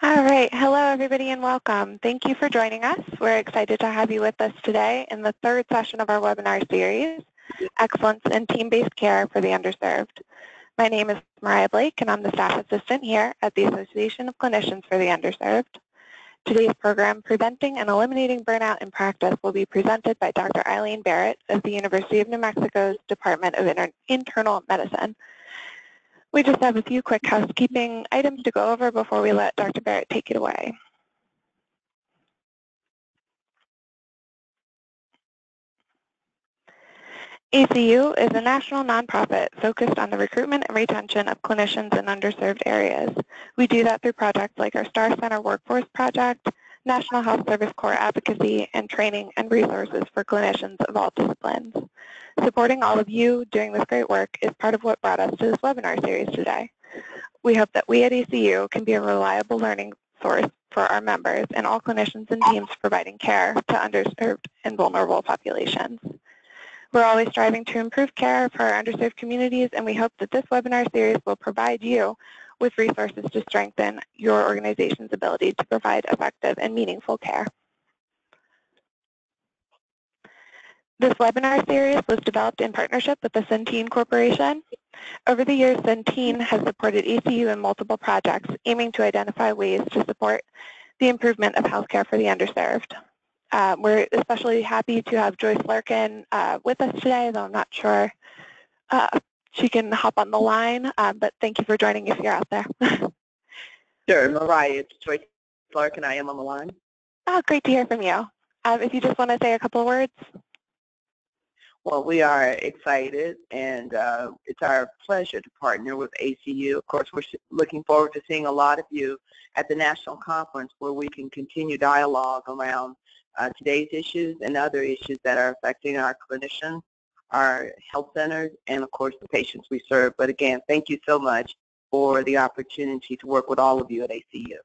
All right. Hello, everybody, and welcome. Thank you for joining us. We're excited to have you with us today in the third session of our webinar series, Excellence in Team-Based Care for the Underserved. My name is Mariah Blake, and I'm the staff assistant here at the Association of Clinicians for the Underserved. Today's program, Preventing and Eliminating Burnout in Practice, will be presented by Dr. Eileen Barrett of the University of New Mexico's Department of Inter Internal Medicine. We just have a few quick housekeeping items to go over before we let Dr. Barrett take it away. ACU is a national nonprofit focused on the recruitment and retention of clinicians in underserved areas. We do that through projects like our Star Center Workforce Project, National Health Service Corps advocacy, and training and resources for clinicians of all disciplines. Supporting all of you doing this great work is part of what brought us to this webinar series today. We hope that we at ACU can be a reliable learning source for our members and all clinicians and teams providing care to underserved and vulnerable populations. We're always striving to improve care for our underserved communities, and we hope that this webinar series will provide you with resources to strengthen your organization's ability to provide effective and meaningful care. This webinar series was developed in partnership with the Centene Corporation. Over the years, Centene has supported ACU in multiple projects aiming to identify ways to support the improvement of healthcare for the underserved. Uh, we're especially happy to have Joyce Larkin uh, with us today, though I'm not sure uh, she can hop on the line, um, but thank you for joining if you're out there. sure, Mariah, it's Joyce and I am on the line. Oh, great to hear from you. Um, if you just want to say a couple of words. Well, we are excited, and uh, it's our pleasure to partner with ACU. Of course, we're looking forward to seeing a lot of you at the national conference where we can continue dialogue around uh, today's issues and other issues that are affecting our clinicians, our health centers, and of course the patients we serve. But again, thank you so much for the opportunity to work with all of you at ACU.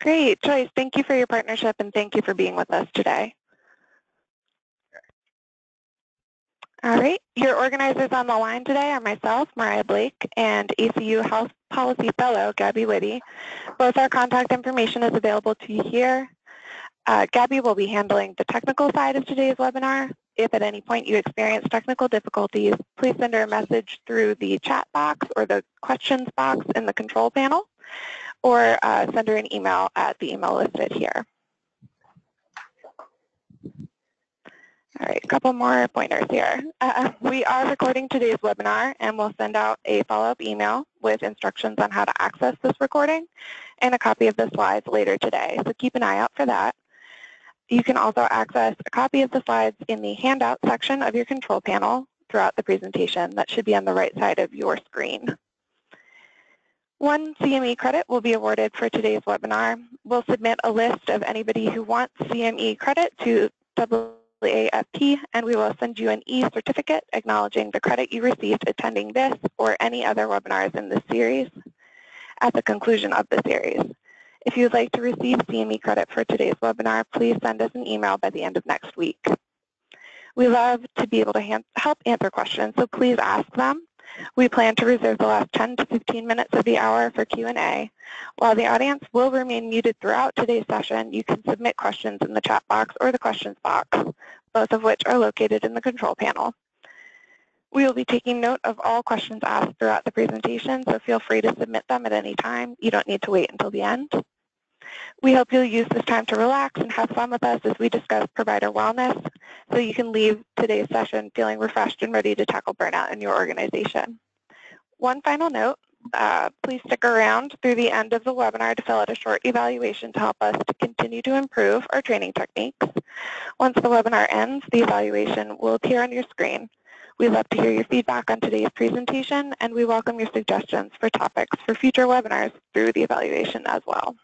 Great. Joyce, thank you for your partnership and thank you for being with us today. All right. Your organizers on the line today are myself, Mariah Blake, and ACU Health Policy Fellow, Gabby Whitty. Both our contact information is available to you here. Uh, Gabby will be handling the technical side of today's webinar. If at any point you experience technical difficulties, please send her a message through the chat box or the questions box in the control panel, or uh, send her an email at the email listed here. All right, a couple more pointers here. Uh, we are recording today's webinar and we'll send out a follow-up email with instructions on how to access this recording and a copy of the slides later today. So keep an eye out for that. You can also access a copy of the slides in the handout section of your control panel throughout the presentation. That should be on the right side of your screen. One CME credit will be awarded for today's webinar. We'll submit a list of anybody who wants CME credit to AAFP, and we will send you an e-certificate acknowledging the credit you received attending this or any other webinars in this series at the conclusion of the series. If you would like to receive CME credit for today's webinar, please send us an email by the end of next week. We love to be able to help answer questions, so please ask them. We plan to reserve the last 10 to 15 minutes of the hour for Q&A. While the audience will remain muted throughout today's session, you can submit questions in the chat box or the questions box, both of which are located in the control panel. We will be taking note of all questions asked throughout the presentation, so feel free to submit them at any time. You don't need to wait until the end. We hope you'll use this time to relax and have fun with us as we discuss provider wellness so you can leave today's session feeling refreshed and ready to tackle burnout in your organization. One final note, uh, please stick around through the end of the webinar to fill out a short evaluation to help us to continue to improve our training techniques. Once the webinar ends, the evaluation will appear on your screen. We'd love to hear your feedback on today's presentation, and we welcome your suggestions for topics for future webinars through the evaluation as well.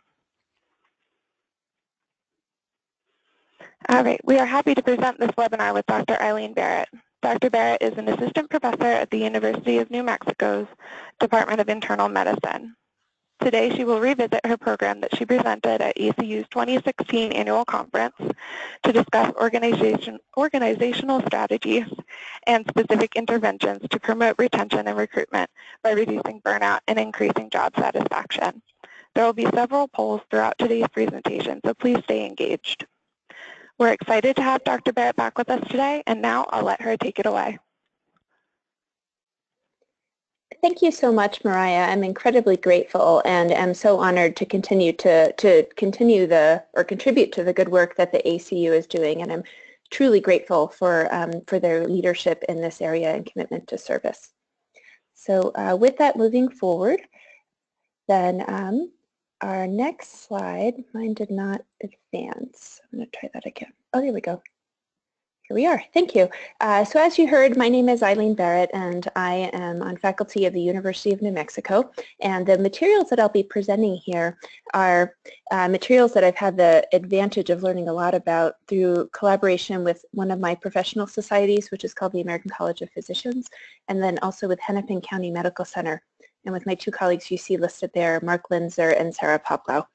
All right, we are happy to present this webinar with Dr. Eileen Barrett. Dr. Barrett is an assistant professor at the University of New Mexico's Department of Internal Medicine. Today she will revisit her program that she presented at ACU's 2016 annual conference to discuss organization, organizational strategies and specific interventions to promote retention and recruitment by reducing burnout and increasing job satisfaction. There will be several polls throughout today's presentation, so please stay engaged. We're excited to have Dr. Barrett back with us today, and now I'll let her take it away. Thank you so much, Mariah. I'm incredibly grateful and am so honored to continue to, to continue the or contribute to the good work that the ACU is doing. And I'm truly grateful for, um, for their leadership in this area and commitment to service. So uh, with that moving forward, then um, our next slide, mine did not advance. I'm going to try that again. Oh, there we go. Here we are. Thank you. Uh, so as you heard, my name is Eileen Barrett, and I am on faculty of the University of New Mexico. And the materials that I'll be presenting here are uh, materials that I've had the advantage of learning a lot about through collaboration with one of my professional societies, which is called the American College of Physicians, and then also with Hennepin County Medical Center, and with my two colleagues you see listed there, Mark Linzer and Sarah Poplau.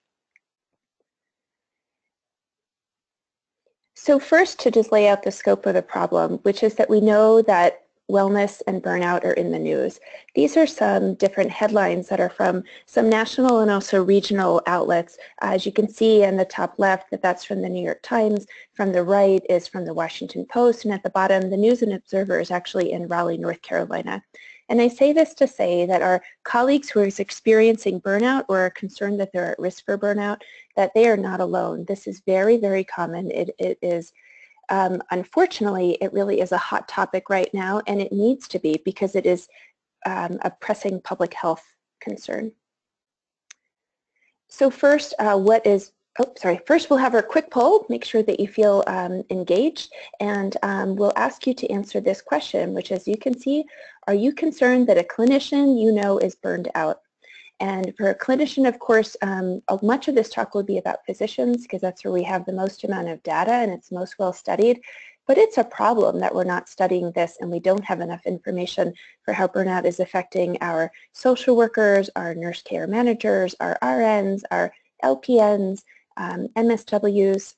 So first to just lay out the scope of the problem, which is that we know that wellness and burnout are in the news. These are some different headlines that are from some national and also regional outlets. As you can see in the top left that that's from the New York Times, from the right is from the Washington Post, and at the bottom the News and Observer is actually in Raleigh, North Carolina. And I say this to say that our colleagues who are experiencing burnout or are concerned that they're at risk for burnout, that they are not alone. This is very, very common. It, it is, um, unfortunately, it really is a hot topic right now, and it needs to be because it is um, a pressing public health concern. So first, uh, what is oh, sorry, first we'll have our quick poll, make sure that you feel um, engaged, and um, we'll ask you to answer this question, which as you can see, are you concerned that a clinician you know is burned out? And for a clinician, of course, um, much of this talk will be about physicians because that's where we have the most amount of data and it's most well studied. But it's a problem that we're not studying this and we don't have enough information for how burnout is affecting our social workers, our nurse care managers, our RNs, our LPNs, um, MSWs,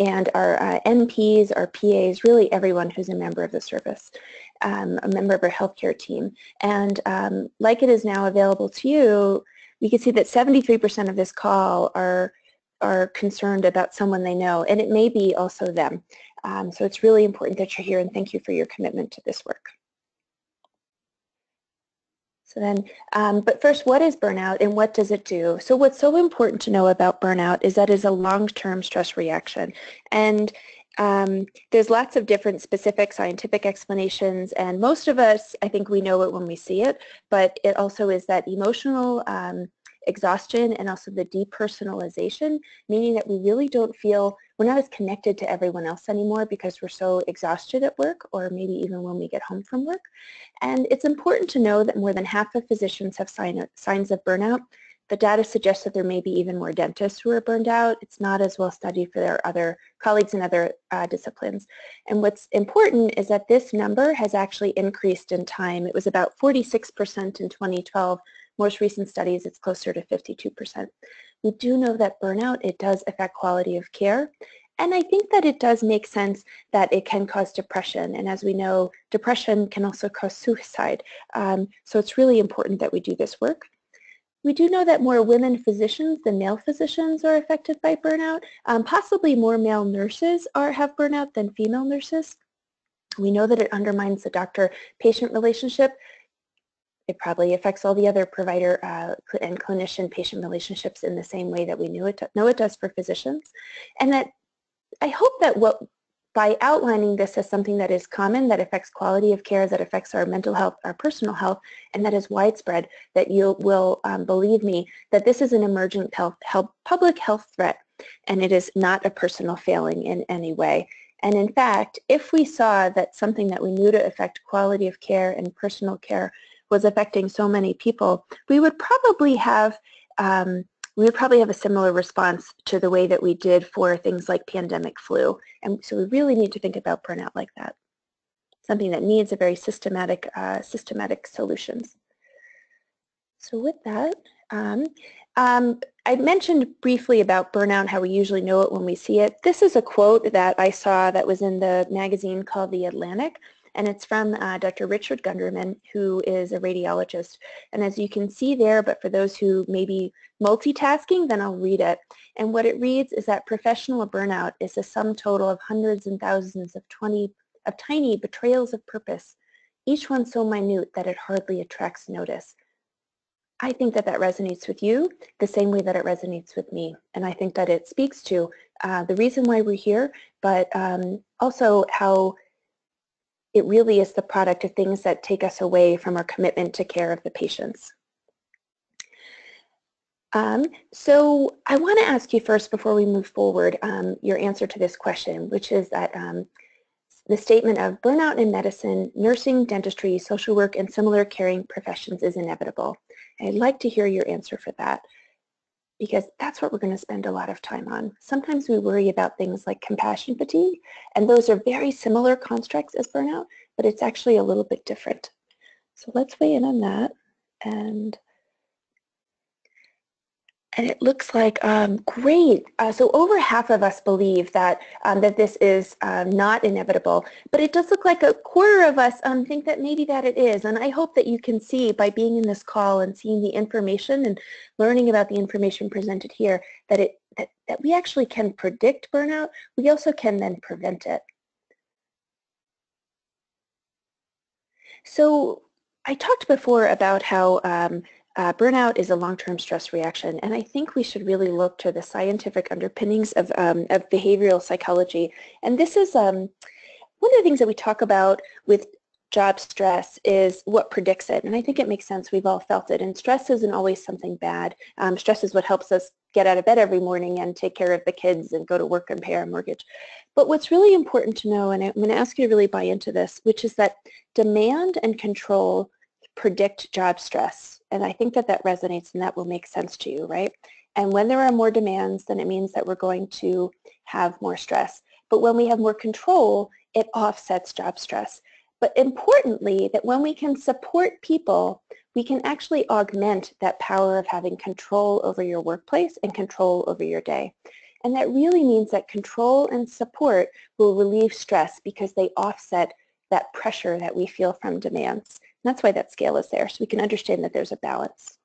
and our uh, NPs, our PAs, really everyone who's a member of the service, um, a member of our healthcare team. And um, like it is now available to you, we can see that 73% of this call are are concerned about someone they know, and it may be also them. Um, so it's really important that you're here, and thank you for your commitment to this work. Then, um, but first, what is burnout and what does it do? So what's so important to know about burnout is that it's a long-term stress reaction. And um, there's lots of different specific scientific explanations, and most of us, I think we know it when we see it, but it also is that emotional um, exhaustion and also the depersonalization, meaning that we really don't feel, we're not as connected to everyone else anymore because we're so exhausted at work or maybe even when we get home from work. And it's important to know that more than half of physicians have sign signs of burnout. The data suggests that there may be even more dentists who are burned out. It's not as well studied for their other colleagues in other uh, disciplines. And what's important is that this number has actually increased in time. It was about 46% in 2012 most recent studies, it's closer to 52%. We do know that burnout, it does affect quality of care. And I think that it does make sense that it can cause depression. And as we know, depression can also cause suicide. Um, so it's really important that we do this work. We do know that more women physicians than male physicians are affected by burnout. Um, possibly more male nurses are, have burnout than female nurses. We know that it undermines the doctor-patient relationship. It probably affects all the other provider uh, and clinician-patient relationships in the same way that we knew it know it does for physicians. And that I hope that what by outlining this as something that is common, that affects quality of care, that affects our mental health, our personal health, and that is widespread, that you will um, believe me that this is an emergent health, health, public health threat, and it is not a personal failing in any way. And in fact, if we saw that something that we knew to affect quality of care and personal care was affecting so many people, we would probably have um, we would probably have a similar response to the way that we did for things like pandemic flu. And so we really need to think about burnout like that, something that needs a very systematic, uh, systematic solutions. So with that, um, um, I mentioned briefly about burnout, how we usually know it when we see it. This is a quote that I saw that was in the magazine called The Atlantic. And it's from uh, Dr. Richard Gunderman, who is a radiologist. And as you can see there, but for those who may be multitasking, then I'll read it. And what it reads is that professional burnout is a sum total of hundreds and thousands of 20 of tiny betrayals of purpose, each one so minute that it hardly attracts notice. I think that that resonates with you the same way that it resonates with me. And I think that it speaks to uh, the reason why we're here, but um, also how it really is the product of things that take us away from our commitment to care of the patients. Um, so I want to ask you first, before we move forward, um, your answer to this question, which is that um, the statement of burnout in medicine, nursing, dentistry, social work, and similar caring professions is inevitable. I'd like to hear your answer for that because that's what we're going to spend a lot of time on. Sometimes we worry about things like compassion fatigue, and those are very similar constructs as burnout, but it's actually a little bit different. So let's weigh in on that. And and it looks like, um, great. Uh, so over half of us believe that, um, that this is um, not inevitable, but it does look like a quarter of us um, think that maybe that it is. And I hope that you can see by being in this call and seeing the information and learning about the information presented here that, it, that, that we actually can predict burnout. We also can then prevent it. So I talked before about how um, uh, burnout is a long-term stress reaction, and I think we should really look to the scientific underpinnings of, um, of behavioral psychology. And this is um, one of the things that we talk about with job stress is what predicts it. And I think it makes sense. We've all felt it. And stress isn't always something bad. Um, stress is what helps us get out of bed every morning and take care of the kids and go to work and pay our mortgage. But what's really important to know, and I'm going to ask you to really buy into this, which is that demand and control predict job stress. And I think that that resonates and that will make sense to you, right? And when there are more demands, then it means that we're going to have more stress. But when we have more control, it offsets job stress. But importantly, that when we can support people, we can actually augment that power of having control over your workplace and control over your day. And that really means that control and support will relieve stress because they offset that pressure that we feel from demands that's why that scale is there, so we can understand that there's a balance.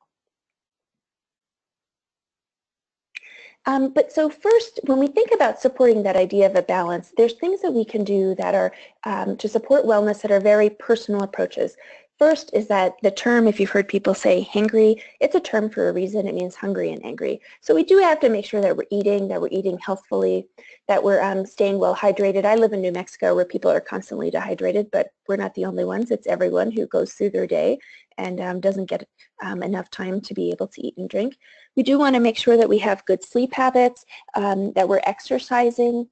Um, but so first, when we think about supporting that idea of a balance, there's things that we can do that are um, to support wellness that are very personal approaches. First is that the term, if you've heard people say hangry, it's a term for a reason. It means hungry and angry. So we do have to make sure that we're eating, that we're eating healthfully, that we're um, staying well hydrated. I live in New Mexico where people are constantly dehydrated, but we're not the only ones. It's everyone who goes through their day and um, doesn't get um, enough time to be able to eat and drink. We do want to make sure that we have good sleep habits, um, that we're exercising,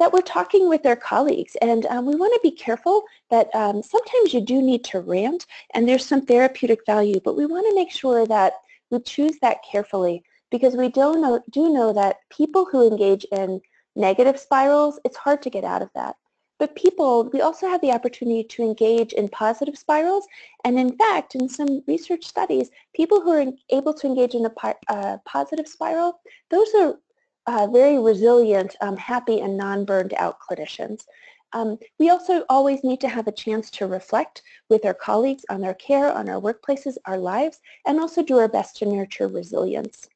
that we're talking with our colleagues. And um, we want to be careful that um, sometimes you do need to rant and there's some therapeutic value, but we want to make sure that we choose that carefully because we do know, do know that people who engage in negative spirals, it's hard to get out of that. But people, we also have the opportunity to engage in positive spirals. And in fact, in some research studies, people who are able to engage in a uh, positive spiral, those are uh, very resilient, um, happy, and non-burned out clinicians. Um, we also always need to have a chance to reflect with our colleagues on our care, on our workplaces, our lives, and also do our best to nurture resilience.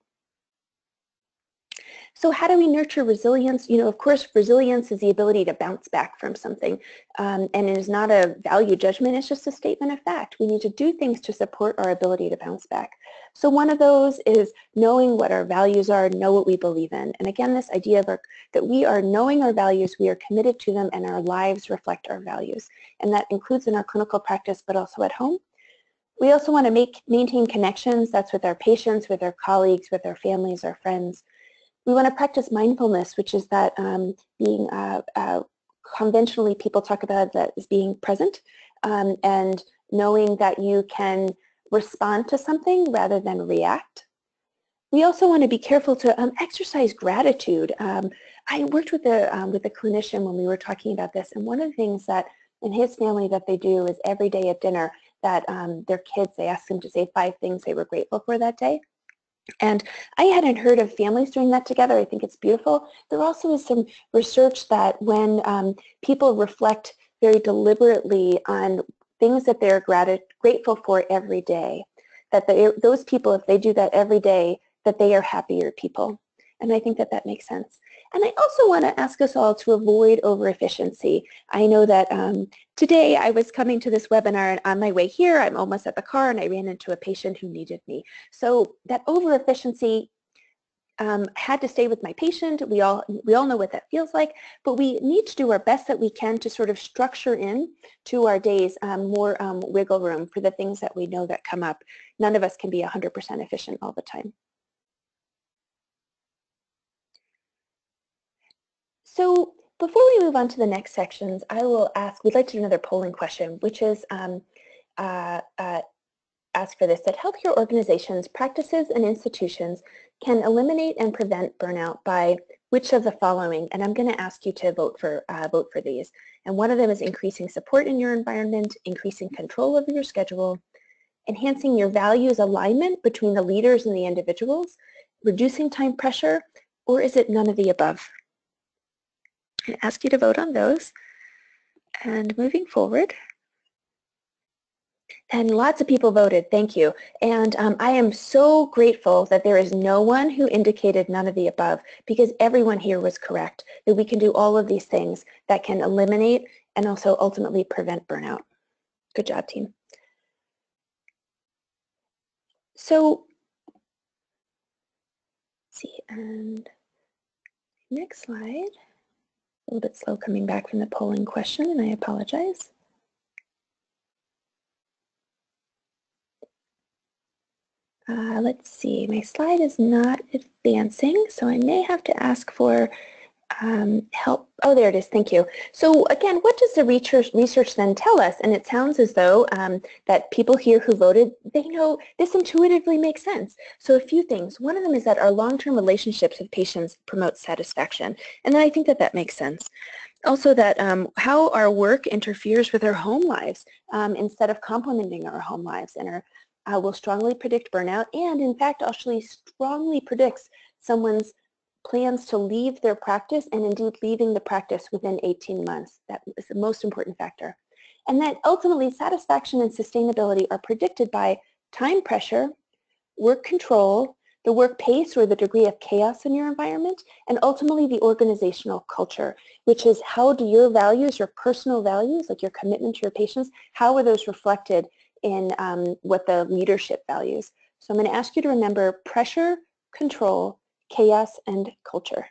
So how do we nurture resilience? You know, of course, resilience is the ability to bounce back from something. Um, and it is not a value judgment, it's just a statement of fact. We need to do things to support our ability to bounce back. So one of those is knowing what our values are, know what we believe in. And again, this idea of our, that we are knowing our values, we are committed to them, and our lives reflect our values. And that includes in our clinical practice, but also at home. We also want to make, maintain connections. That's with our patients, with our colleagues, with our families, our friends. We want to practice mindfulness, which is that um, being uh, uh, conventionally people talk about that as being present um, and knowing that you can respond to something rather than react. We also want to be careful to um, exercise gratitude. Um, I worked with a, um, with a clinician when we were talking about this, and one of the things that in his family that they do is every day at dinner that um, their kids, they ask them to say five things they were grateful for that day. And I hadn't heard of families doing that together. I think it's beautiful. There also is some research that when um, people reflect very deliberately on things that they're grat- grateful for every day. That they, those people, if they do that every day, that they are happier people. And I think that that makes sense. And I also want to ask us all to avoid over-efficiency. I know that um, today I was coming to this webinar and on my way here, I'm almost at the car and I ran into a patient who needed me. So that over-efficiency um, had to stay with my patient. We all, we all know what that feels like, but we need to do our best that we can to sort of structure in to our days um, more um, wiggle room for the things that we know that come up. None of us can be 100% efficient all the time. So before we move on to the next sections, I will ask, we'd like to do another polling question, which is um, uh, uh, ask for this, that healthcare organizations, practices, and institutions can eliminate and prevent burnout by which of the following? And I'm going to ask you to vote for, uh, vote for these. And one of them is increasing support in your environment, increasing control over your schedule, enhancing your values alignment between the leaders and the individuals, reducing time pressure, or is it none of the above? I ask you to vote on those. And moving forward, and lots of people voted, thank you. And um, I am so grateful that there is no one who indicated none of the above because everyone here was correct, that we can do all of these things that can eliminate and also ultimately prevent burnout. Good job, team. So, see, and next slide. A little bit slow coming back from the polling question, and I apologize. Uh, let's see, my slide is not advancing, so I may have to ask for um, help. Oh, there it is. Thank you. So again, what does the research, research then tell us? And it sounds as though um, that people here who voted, they know this intuitively makes sense. So a few things. One of them is that our long-term relationships with patients promote satisfaction. And then I think that that makes sense. Also that um, how our work interferes with our home lives um, instead of complementing our home lives and our, uh, will strongly predict burnout and in fact actually strongly predicts someone's plans to leave their practice and indeed leaving the practice within 18 months. That is the most important factor. And that ultimately satisfaction and sustainability are predicted by time pressure, work control, the work pace or the degree of chaos in your environment, and ultimately the organizational culture, which is how do your values, your personal values, like your commitment to your patients, how are those reflected in um, what the leadership values? So I'm going to ask you to remember pressure, control, chaos, and culture.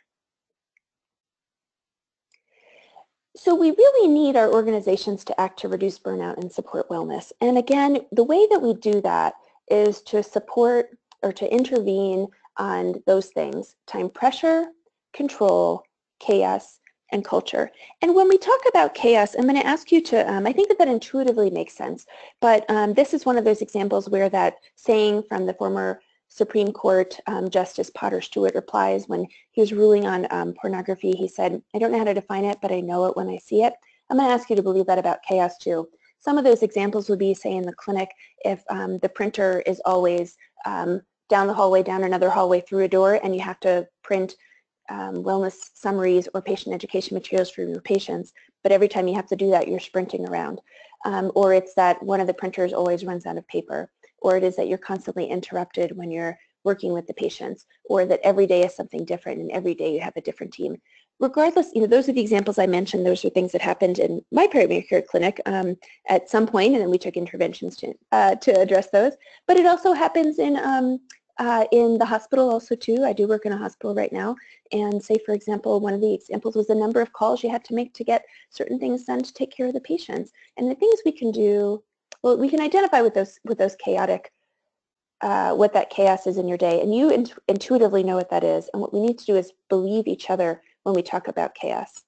So we really need our organizations to act to reduce burnout and support wellness. And again, the way that we do that is to support or to intervene on those things, time pressure, control, chaos, and culture. And when we talk about chaos, I'm going to ask you to, um, I think that that intuitively makes sense, but um, this is one of those examples where that saying from the former Supreme Court um, Justice Potter Stewart replies when he was ruling on um, pornography. He said, I don't know how to define it, but I know it when I see it. I'm going to ask you to believe that about chaos too. Some of those examples would be, say, in the clinic, if um, the printer is always um, down the hallway, down another hallway through a door, and you have to print um, wellness summaries or patient education materials for your patients, but every time you have to do that, you're sprinting around. Um, or it's that one of the printers always runs out of paper or it is that you're constantly interrupted when you're working with the patients, or that every day is something different and every day you have a different team. Regardless, you know, those are the examples I mentioned. Those are things that happened in my primary care clinic um, at some point, and then we took interventions to, uh, to address those. But it also happens in um, uh, in the hospital also too. I do work in a hospital right now. And say, for example, one of the examples was the number of calls you had to make to get certain things done to take care of the patients. And the things we can do well, we can identify with those with those chaotic, uh, what that chaos is in your day, and you int intuitively know what that is. And what we need to do is believe each other when we talk about chaos.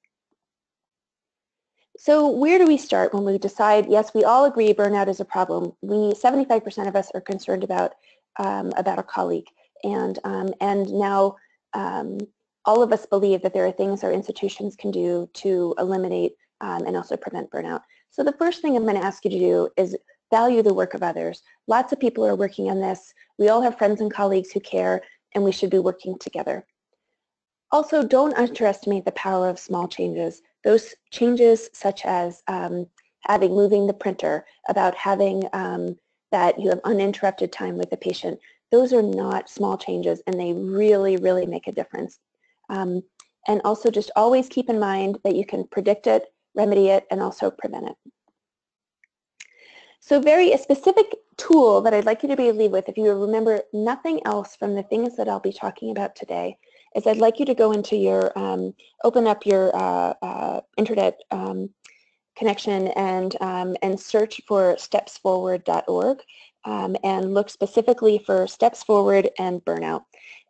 So where do we start when we decide, yes, we all agree burnout is a problem. We, 75% of us are concerned about, um, about a colleague. And, um, and now um, all of us believe that there are things our institutions can do to eliminate um, and also prevent burnout. So the first thing I'm going to ask you to do is value the work of others. Lots of people are working on this. We all have friends and colleagues who care, and we should be working together. Also, don't underestimate the power of small changes. Those changes such as um, having moving the printer, about having um, that you have uninterrupted time with the patient, those are not small changes and they really, really make a difference. Um, and also just always keep in mind that you can predict it, remedy it, and also prevent it. So very a specific tool that I'd like you to be leave with, if you remember nothing else from the things that I'll be talking about today, is I'd like you to go into your, um, open up your uh, uh, internet um, connection and, um, and search for stepsforward.org um, and look specifically for steps forward and burnout.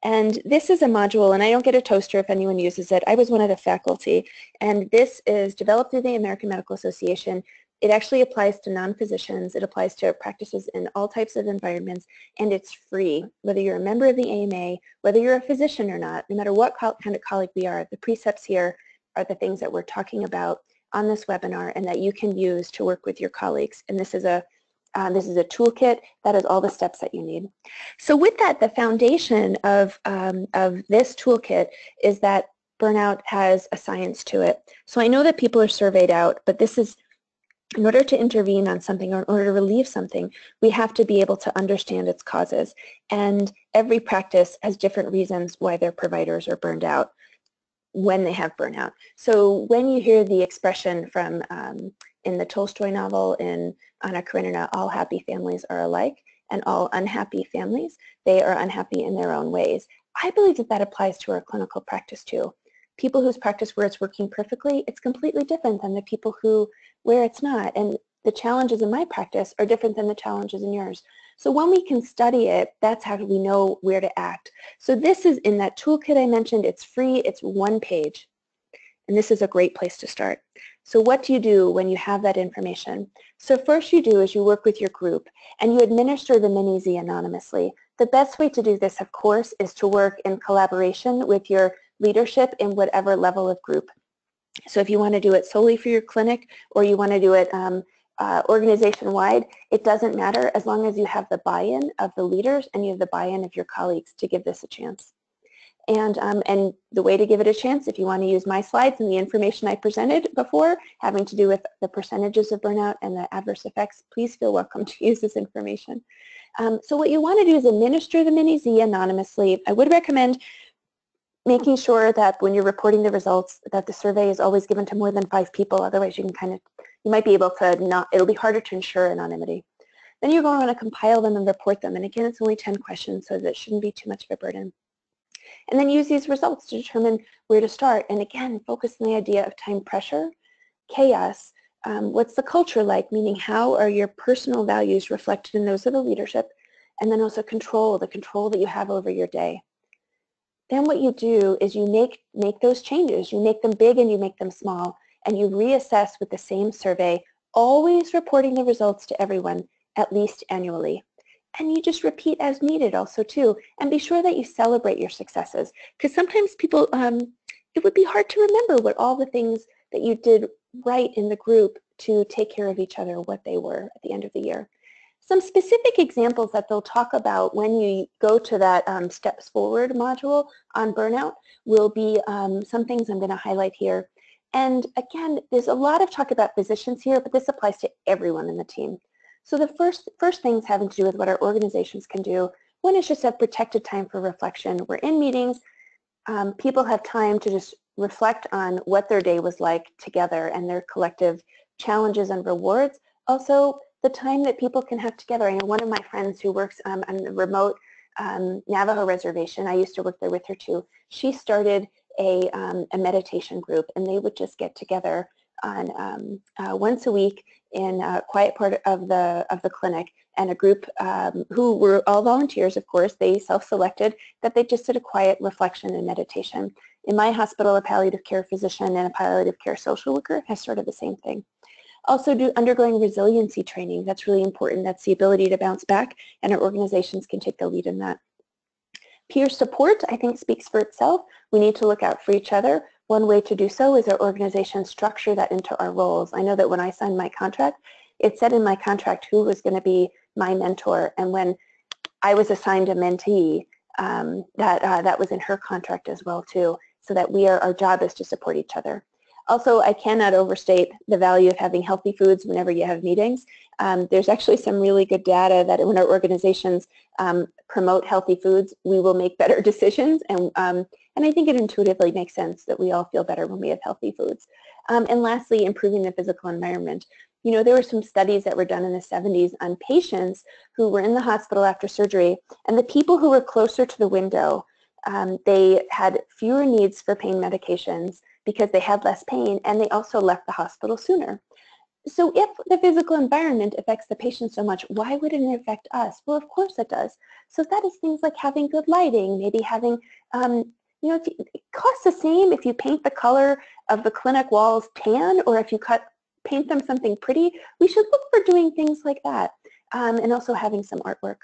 And this is a module, and I don't get a toaster if anyone uses it. I was one of the faculty, and this is developed through the American Medical Association. It actually applies to non-physicians. It applies to practices in all types of environments, and it's free. Whether you're a member of the AMA, whether you're a physician or not, no matter what kind of colleague we are, the precepts here are the things that we're talking about on this webinar and that you can use to work with your colleagues. And this is a uh, this is a toolkit that has all the steps that you need. So with that, the foundation of, um, of this toolkit is that burnout has a science to it. So I know that people are surveyed out, but this is in order to intervene on something or in order to relieve something, we have to be able to understand its causes. And every practice has different reasons why their providers are burned out when they have burnout. So when you hear the expression from um, in the Tolstoy novel in Anna Karenina, all happy families are alike and all unhappy families, they are unhappy in their own ways. I believe that that applies to our clinical practice too. People whose practice where it's working perfectly, it's completely different than the people who where it's not. And the challenges in my practice are different than the challenges in yours. So when we can study it, that's how we know where to act. So this is in that toolkit I mentioned. It's free. It's one page. And this is a great place to start. So what do you do when you have that information? So first you do is you work with your group and you administer the mini-Z anonymously. The best way to do this, of course, is to work in collaboration with your leadership in whatever level of group. So if you want to do it solely for your clinic or you want to do it um, uh, organization-wide, it doesn't matter as long as you have the buy-in of the leaders and you have the buy-in of your colleagues to give this a chance. And, um, and the way to give it a chance, if you want to use my slides and the information I presented before, having to do with the percentages of burnout and the adverse effects, please feel welcome to use this information. Um, so what you want to do is administer the mini-Z anonymously. I would recommend making sure that when you're reporting the results that the survey is always given to more than five people. Otherwise, you can kind of, you might be able to not, it'll be harder to ensure anonymity. Then you're going to want to compile them and report them. And again, it's only 10 questions, so that shouldn't be too much of a burden. And then use these results to determine where to start. And again, focus on the idea of time pressure, chaos, um, what's the culture like, meaning how are your personal values reflected in those of the leadership, and then also control, the control that you have over your day. Then what you do is you make, make those changes. You make them big and you make them small, and you reassess with the same survey, always reporting the results to everyone, at least annually and you just repeat as needed also too. And be sure that you celebrate your successes because sometimes people, um, it would be hard to remember what all the things that you did right in the group to take care of each other, what they were at the end of the year. Some specific examples that they'll talk about when you go to that um, Steps Forward module on burnout will be um, some things I'm going to highlight here. And again, there's a lot of talk about physicians here, but this applies to everyone in the team. So the first, first things having to do with what our organizations can do, one is just have protected time for reflection. We're in meetings, um, people have time to just reflect on what their day was like together and their collective challenges and rewards. Also, the time that people can have together. I know one of my friends who works um, on the remote um, Navajo reservation, I used to work there with her too, she started a, um, a meditation group and they would just get together on um, uh, once a week in a quiet part of the of the clinic and a group um, who were all volunteers, of course, they self-selected that they just did a quiet reflection and meditation. In my hospital, a palliative care physician and a palliative care social worker has started the same thing. Also do undergoing resiliency training. That's really important. That's the ability to bounce back and our organizations can take the lead in that. Peer support, I think, speaks for itself. We need to look out for each other. One way to do so is our organization structure that into our roles. I know that when I signed my contract, it said in my contract who was going to be my mentor. And when I was assigned a mentee, um, that, uh, that was in her contract as well too, so that we are, our job is to support each other. Also, I cannot overstate the value of having healthy foods whenever you have meetings. Um, there's actually some really good data that when our organizations um, promote healthy foods, we will make better decisions. And, um, and I think it intuitively makes sense that we all feel better when we have healthy foods. Um, and lastly, improving the physical environment. You know, there were some studies that were done in the 70s on patients who were in the hospital after surgery, and the people who were closer to the window, um, they had fewer needs for pain medications because they had less pain, and they also left the hospital sooner. So if the physical environment affects the patient so much, why wouldn't it affect us? Well, of course it does. So that is things like having good lighting, maybe having, um, you know, it costs the same if you paint the color of the clinic walls tan or if you cut paint them something pretty. We should look for doing things like that um, and also having some artwork,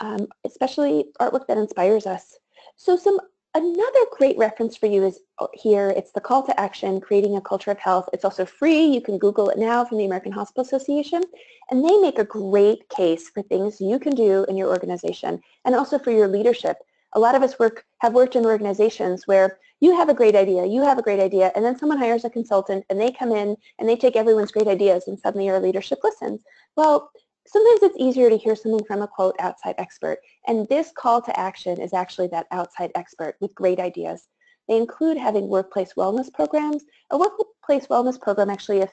um, especially artwork that inspires us. So some Another great reference for you is uh, here. It's the call to action, creating a culture of health. It's also free. You can Google it now from the American Hospital Association. And they make a great case for things you can do in your organization and also for your leadership. A lot of us work have worked in organizations where you have a great idea, you have a great idea, and then someone hires a consultant and they come in and they take everyone's great ideas and suddenly your leadership listens. Well, sometimes it's easier to hear something from a quote outside expert. And this call to action is actually that outside expert with great ideas. They include having workplace wellness programs. A workplace wellness program actually, if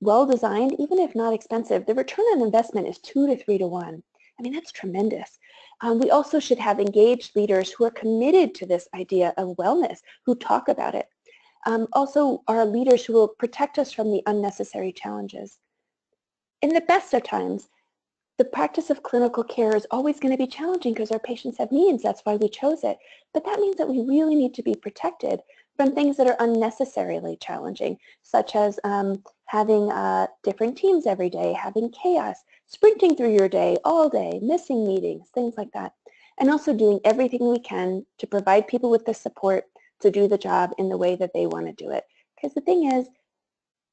well designed, even if not expensive, the return on investment is two to three to one. I mean, that's tremendous. Um, we also should have engaged leaders who are committed to this idea of wellness, who talk about it. Um, also, our leaders who will protect us from the unnecessary challenges. In the best of times, the practice of clinical care is always going to be challenging because our patients have needs. That's why we chose it. But that means that we really need to be protected from things that are unnecessarily challenging, such as um, having uh, different teams every day, having chaos, sprinting through your day all day, missing meetings, things like that. And also doing everything we can to provide people with the support to do the job in the way that they want to do it. Because the thing is,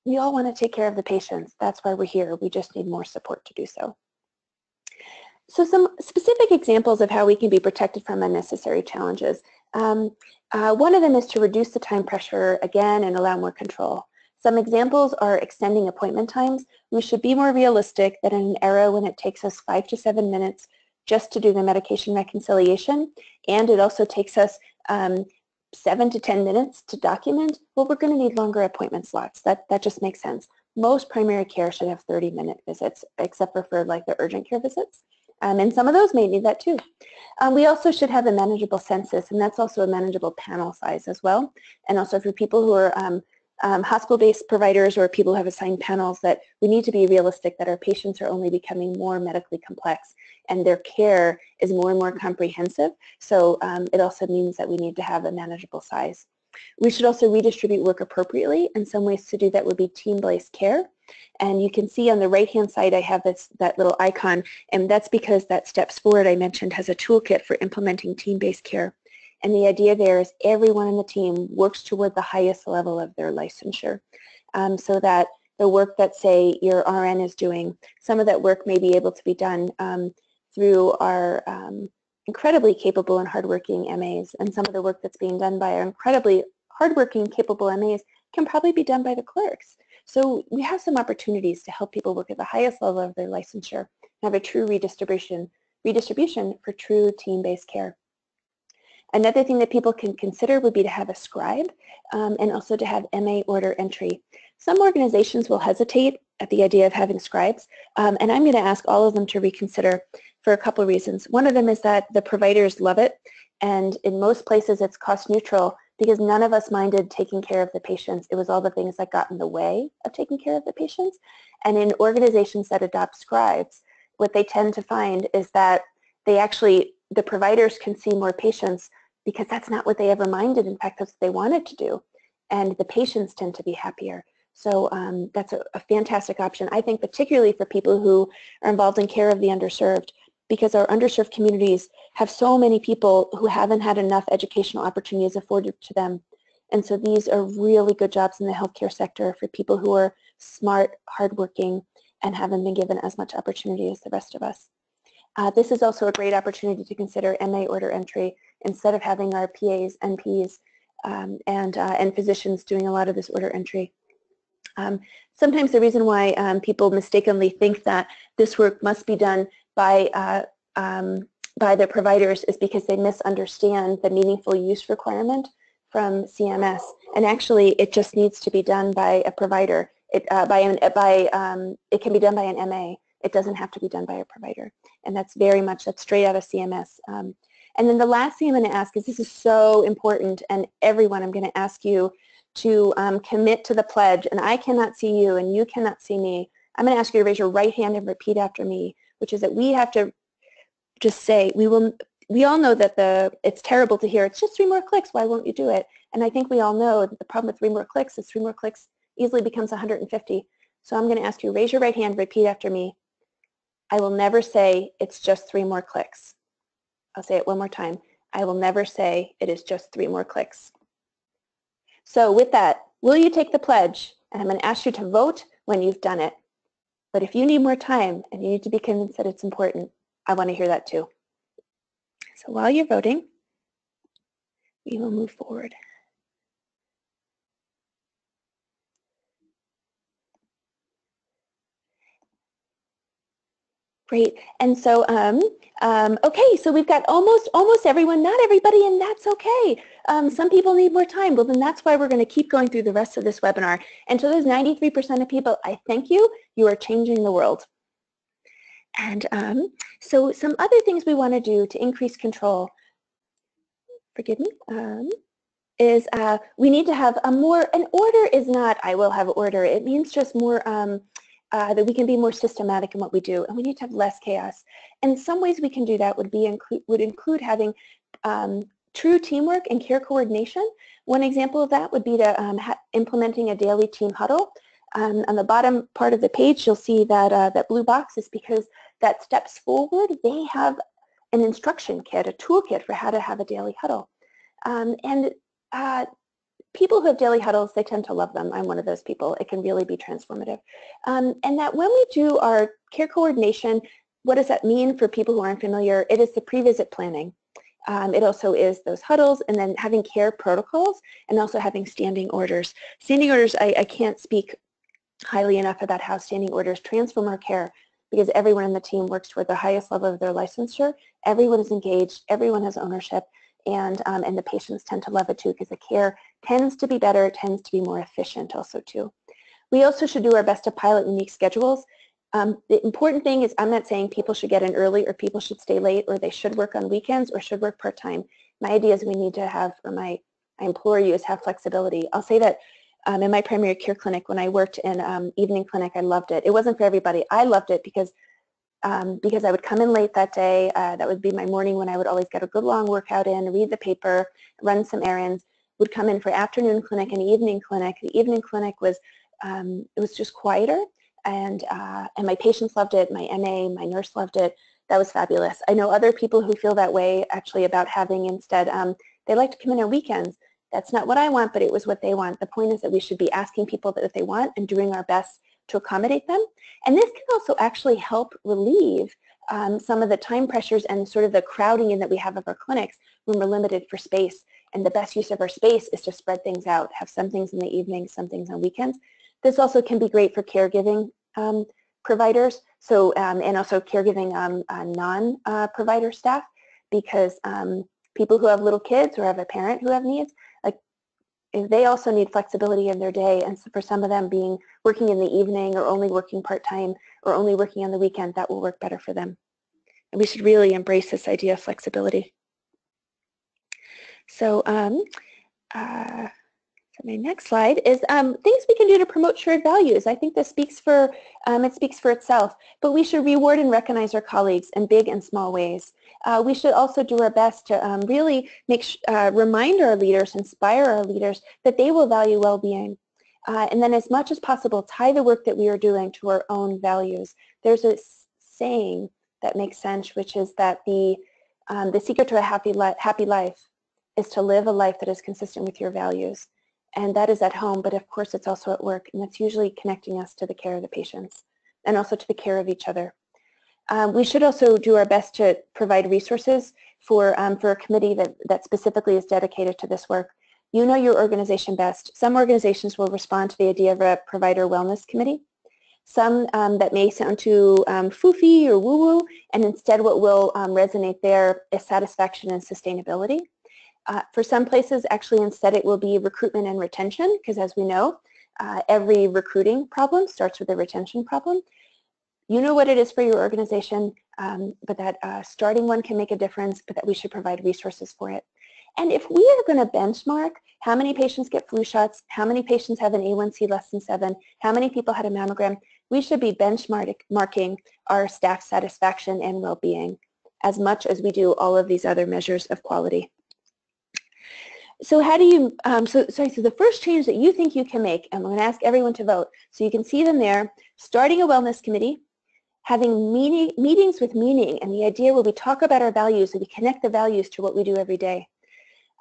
we all want to take care of the patients. That's why we're here. We just need more support to do so. So some specific examples of how we can be protected from unnecessary challenges. Um, uh, one of them is to reduce the time pressure again and allow more control. Some examples are extending appointment times. We should be more realistic that in an era when it takes us five to seven minutes just to do the medication reconciliation, and it also takes us um, seven to 10 minutes to document, well, we're going to need longer appointment slots. That, that just makes sense. Most primary care should have 30 minute visits, except for, for like the urgent care visits. Um, and some of those may need that too. Um, we also should have a manageable census, and that's also a manageable panel size as well. And also for people who are um, um, hospital-based providers or people who have assigned panels that we need to be realistic that our patients are only becoming more medically complex and their care is more and more comprehensive. So um, it also means that we need to have a manageable size. We should also redistribute work appropriately, and some ways to do that would be team-based care. And you can see on the right-hand side, I have this that little icon, and that's because that Steps Forward I mentioned has a toolkit for implementing team-based care. And the idea there is everyone in the team works toward the highest level of their licensure um, so that the work that, say, your RN is doing, some of that work may be able to be done um, through our um, incredibly capable and hardworking MAs, and some of the work that's being done by our incredibly hardworking, capable MAs can probably be done by the clerks. So we have some opportunities to help people work at the highest level of their licensure and have a true redistribution, redistribution for true team-based care. Another thing that people can consider would be to have a scribe um, and also to have MA order entry. Some organizations will hesitate at the idea of having scribes, um, and I'm going to ask all of them to reconsider for a couple reasons. One of them is that the providers love it, and in most places it's cost neutral because none of us minded taking care of the patients. It was all the things that got in the way of taking care of the patients. And in organizations that adopt scribes, what they tend to find is that they actually, the providers can see more patients because that's not what they ever minded. In fact, that's what they wanted to do. And the patients tend to be happier. So um, that's a, a fantastic option, I think, particularly for people who are involved in care of the underserved because our underserved communities have so many people who haven't had enough educational opportunities afforded to them. And so these are really good jobs in the healthcare sector for people who are smart, hardworking, and haven't been given as much opportunity as the rest of us. Uh, this is also a great opportunity to consider MA order entry instead of having our PAs, NPs, um, and, uh, and physicians doing a lot of this order entry. Um, sometimes the reason why um, people mistakenly think that this work must be done by, uh, um, by the providers is because they misunderstand the meaningful use requirement from CMS. And actually, it just needs to be done by a provider. It, uh, by an, by, um, it can be done by an MA. It doesn't have to be done by a provider. And that's very much, that's straight out of CMS. Um, and then the last thing I'm going to ask is this is so important, and everyone, I'm going to ask you to um, commit to the pledge, and I cannot see you, and you cannot see me. I'm going to ask you to raise your right hand and repeat after me, which is that we have to just say, we will, we all know that the, it's terrible to hear, it's just three more clicks, why won't you do it? And I think we all know that the problem with three more clicks is three more clicks easily becomes 150. So I'm going to ask you, raise your right hand, repeat after me. I will never say it's just three more clicks. I'll say it one more time. I will never say it is just three more clicks. So with that, will you take the pledge? And I'm going to ask you to vote when you've done it. But if you need more time and you need to be convinced that it's important, I want to hear that too. So while you're voting, we will move forward. Great. And so, um, um, okay, so we've got almost almost everyone, not everybody, and that's okay. Um, some people need more time. Well, then that's why we're going to keep going through the rest of this webinar. And to those 93% of people, I thank you. You are changing the world. And um, so some other things we want to do to increase control, forgive me, um, is uh, we need to have a more, an order is not, I will have order. It means just more, um, uh, that we can be more systematic in what we do, and we need to have less chaos. And some ways we can do that would be include would include having um, true teamwork and care coordination. One example of that would be to um, implementing a daily team huddle. Um, on the bottom part of the page, you'll see that uh, that blue box is because that steps forward. They have an instruction kit, a toolkit for how to have a daily huddle. Um, and uh, people who have daily huddles, they tend to love them. I'm one of those people. It can really be transformative. Um, and that when we do our care coordination, what does that mean for people who aren't familiar? It is the pre-visit planning. Um, it also is those huddles and then having care protocols and also having standing orders. Standing orders, I, I can't speak highly enough about how standing orders transform our care because everyone in the team works toward the highest level of their licensure. Everyone is engaged. Everyone has ownership and, um, and the patients tend to love it too because the care tends to be better, tends to be more efficient also too. We also should do our best to pilot unique schedules. Um, the important thing is I'm not saying people should get in early or people should stay late or they should work on weekends or should work part-time. My idea is we need to have, or my, I implore you is have flexibility. I'll say that um, in my primary care clinic when I worked in um, evening clinic, I loved it. It wasn't for everybody. I loved it because um, because I would come in late that day. Uh, that would be my morning when I would always get a good long workout in, read the paper, run some errands, would come in for afternoon clinic and evening clinic. The evening clinic was, um, it was just quieter and, uh, and my patients loved it, my MA, my nurse loved it. That was fabulous. I know other people who feel that way actually about having instead, um, they like to come in on weekends. That's not what I want, but it was what they want. The point is that we should be asking people that they want and doing our best to accommodate them. And this can also actually help relieve um, some of the time pressures and sort of the crowding in that we have of our clinics when we're limited for space. And the best use of our space is to spread things out, have some things in the evening, some things on weekends. This also can be great for caregiving um, providers, so um, and also caregiving uh, non-provider uh, staff, because um, people who have little kids or have a parent who have needs, they also need flexibility in their day and so for some of them being working in the evening or only working part-time or only working on the weekend, that will work better for them. And we should really embrace this idea of flexibility. So um, uh, so my next slide is um, things we can do to promote shared values. I think this speaks for, um, it speaks for itself, but we should reward and recognize our colleagues in big and small ways. Uh, we should also do our best to um, really make, uh, remind our leaders, inspire our leaders that they will value well-being. Uh, and then as much as possible, tie the work that we are doing to our own values. There's a saying that makes sense, which is that the, um, the secret to a happy, li happy life is to live a life that is consistent with your values and that is at home, but of course it's also at work, and that's usually connecting us to the care of the patients and also to the care of each other. Um, we should also do our best to provide resources for, um, for a committee that, that specifically is dedicated to this work. You know your organization best. Some organizations will respond to the idea of a provider wellness committee. Some um, that may sound too um, foofy or woo-woo, and instead what will um, resonate there is satisfaction and sustainability. Uh, for some places, actually, instead it will be recruitment and retention, because as we know, uh, every recruiting problem starts with a retention problem. You know what it is for your organization, um, but that uh, starting one can make a difference, but that we should provide resources for it. And if we are going to benchmark how many patients get flu shots, how many patients have an A1C less than 7, how many people had a mammogram, we should be benchmarking our staff satisfaction and well-being as much as we do all of these other measures of quality. So how do you, um, so, sorry, so the first change that you think you can make, and I'm going to ask everyone to vote, so you can see them there, starting a wellness committee, having meeting, meetings with meaning, and the idea where we talk about our values and we connect the values to what we do every day.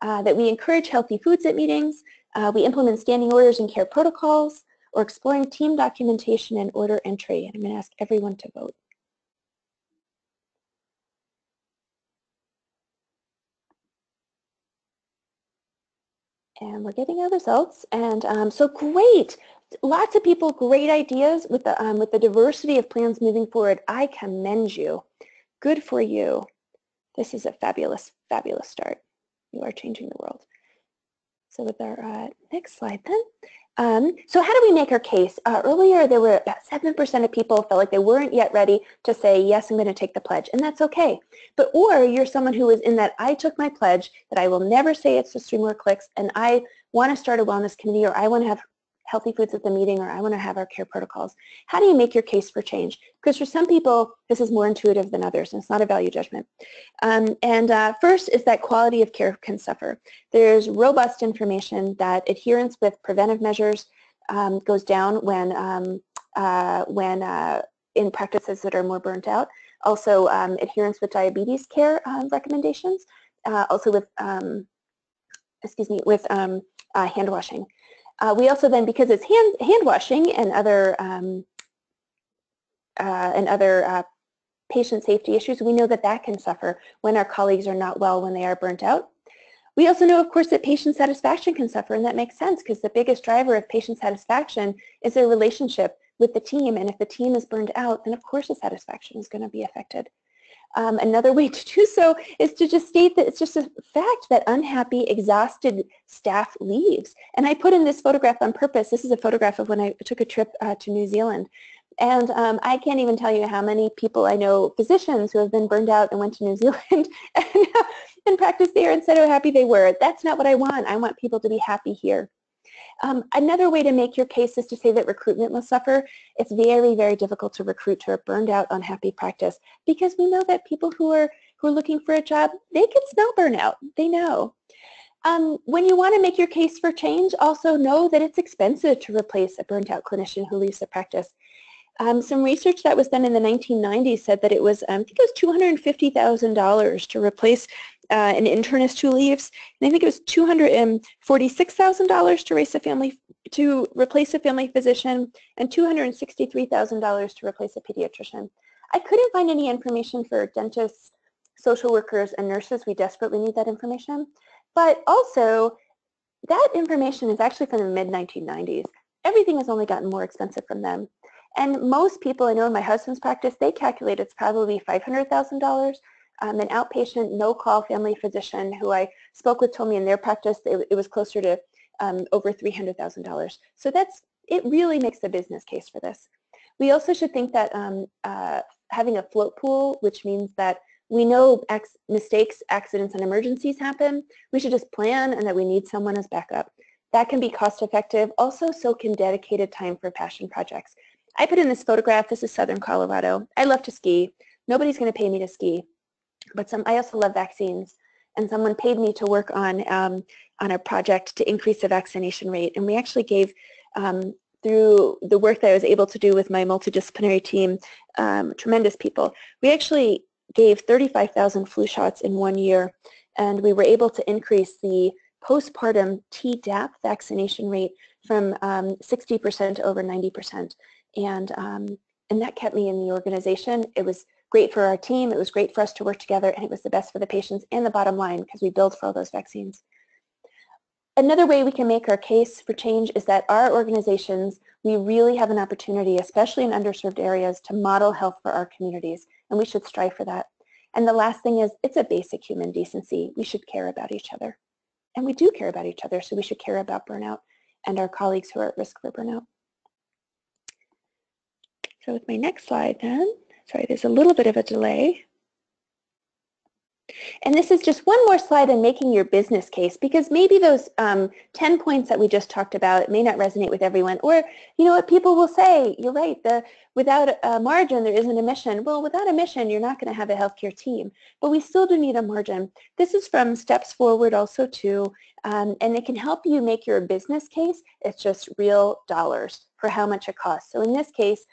Uh, that we encourage healthy foods at meetings, uh, we implement standing orders and care protocols, or exploring team documentation and order entry. And I'm going to ask everyone to vote. And we're getting our results. And um, so great. Lots of people, great ideas with the, um, with the diversity of plans moving forward. I commend you. Good for you. This is a fabulous, fabulous start. You are changing the world. So with our uh, next slide then. Um, so how do we make our case? Uh, earlier, there were about 7% of people felt like they weren't yet ready to say, yes, I'm going to take the pledge, and that's okay. But or you're someone who is in that I took my pledge that I will never say it's just three more clicks, and I want to start a wellness committee, or I want to have healthy foods at the meeting or I want to have our care protocols. How do you make your case for change? Because for some people, this is more intuitive than others, and it's not a value judgment. Um, and uh, first is that quality of care can suffer. There's robust information that adherence with preventive measures um, goes down when, um, uh, when uh, in practices that are more burnt out. Also, um, adherence with diabetes care um, recommendations. Uh, also with, um, excuse me, with uh, hand washing. Uh, we also then, because it's hand, hand washing and other, um, uh, and other uh, patient safety issues, we know that that can suffer when our colleagues are not well when they are burnt out. We also know, of course, that patient satisfaction can suffer, and that makes sense because the biggest driver of patient satisfaction is their relationship with the team, and if the team is burned out, then of course the satisfaction is going to be affected. Um, another way to do so is to just state that it's just a fact that unhappy, exhausted staff leaves. And I put in this photograph on purpose. This is a photograph of when I took a trip uh, to New Zealand. And um, I can't even tell you how many people I know, physicians who have been burned out and went to New Zealand and, and practiced there and said how happy they were. That's not what I want. I want people to be happy here. Um, another way to make your case is to say that recruitment will suffer. It's very, very difficult to recruit to a burned out, unhappy practice because we know that people who are who are looking for a job, they can smell burnout. They know. Um, when you want to make your case for change, also know that it's expensive to replace a burnt out clinician who leaves the practice. Um, some research that was done in the 1990s said that it was, um, I think it was $250,000 to replace uh, an internist who leaves, and I think it was $246,000 to raise a family to replace a family physician, and $263,000 to replace a pediatrician. I couldn't find any information for dentists, social workers, and nurses. We desperately need that information. But also, that information is actually from the mid-1990s. Everything has only gotten more expensive from them. And most people I know in my husband's practice, they calculate it's probably $500,000 um, an outpatient no-call family physician who I spoke with told me in their practice it, it was closer to um, over $300,000. So that's it really makes the business case for this. We also should think that um, uh, having a float pool, which means that we know mistakes, accidents, and emergencies happen. We should just plan and that we need someone as backup. That can be cost effective. Also, so can dedicated time for passion projects. I put in this photograph. This is Southern Colorado. I love to ski. Nobody's going to pay me to ski but some, I also love vaccines. And someone paid me to work on, um, on a project to increase the vaccination rate. And we actually gave, um, through the work that I was able to do with my multidisciplinary team, um, tremendous people, we actually gave 35,000 flu shots in one year. And we were able to increase the postpartum Tdap vaccination rate from 60% um, to over 90%. And, um, and that kept me in the organization. It was great for our team, it was great for us to work together, and it was the best for the patients and the bottom line because we billed for all those vaccines. another way we can make our case for change is that our organizations, we really have an opportunity, especially in underserved areas, to model health for our communities, and we should strive for that. And the last thing is, it's a basic human decency. We should care about each other. And we do care about each other, so we should care about burnout and our colleagues who are at risk for burnout. So with my next slide then, sorry, there's a little bit of a delay. And this is just one more slide on making your business case because maybe those um, 10 points that we just talked about may not resonate with everyone. Or, you know what, people will say, you're right, the, without a margin, there isn't a mission. Well, without a mission, you're not going to have a healthcare team. But we still do need a margin. This is from Steps Forward also too, um, and it can help you make your business case. It's just real dollars for how much it costs. So in this case,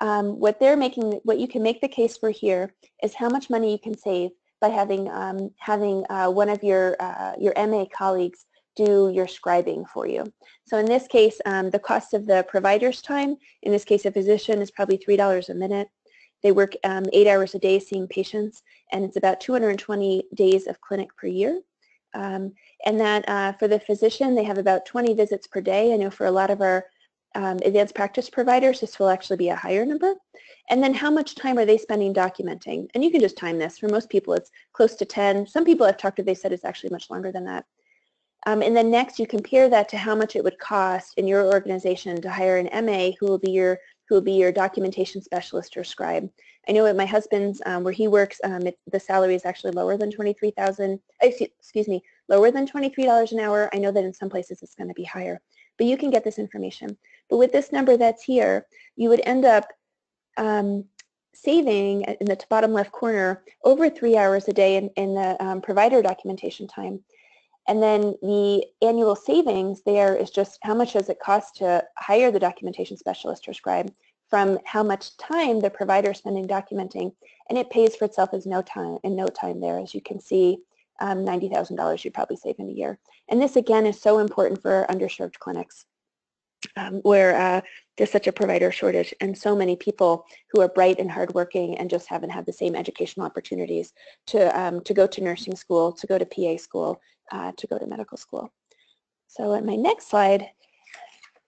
um, what they're making, what you can make the case for here is how much money you can save by having um, having uh, one of your uh, your MA colleagues do your scribing for you. So in this case, um, the cost of the provider's time, in this case a physician, is probably $3 a minute. They work um, eight hours a day seeing patients, and it's about 220 days of clinic per year. Um, and that uh, for the physician, they have about 20 visits per day. I know for a lot of our um, advanced practice providers, this will actually be a higher number. And then how much time are they spending documenting? And you can just time this. For most people, it's close to 10. Some people I've talked to, they said it's actually much longer than that. Um, and then next, you compare that to how much it would cost in your organization to hire an MA who will be your who will be your documentation specialist or scribe. I know at my husband's, um, where he works, um, it, the salary is actually lower than 23,000, excuse me, lower than $23 an hour. I know that in some places it's going to be higher, but you can get this information. But with this number that's here, you would end up um, saving in the bottom left corner over three hours a day in, in the um, provider documentation time. And then the annual savings there is just how much does it cost to hire the documentation specialist or scribe from how much time the provider is spending documenting. And it pays for itself as no time in no time there. As you can see, um, $90,000 you'd probably save in a year. And this again is so important for underserved clinics um, where uh, there's such a provider shortage and so many people who are bright and hardworking and just haven't had the same educational opportunities to, um, to go to nursing school, to go to PA school, uh, to go to medical school. So on my next slide,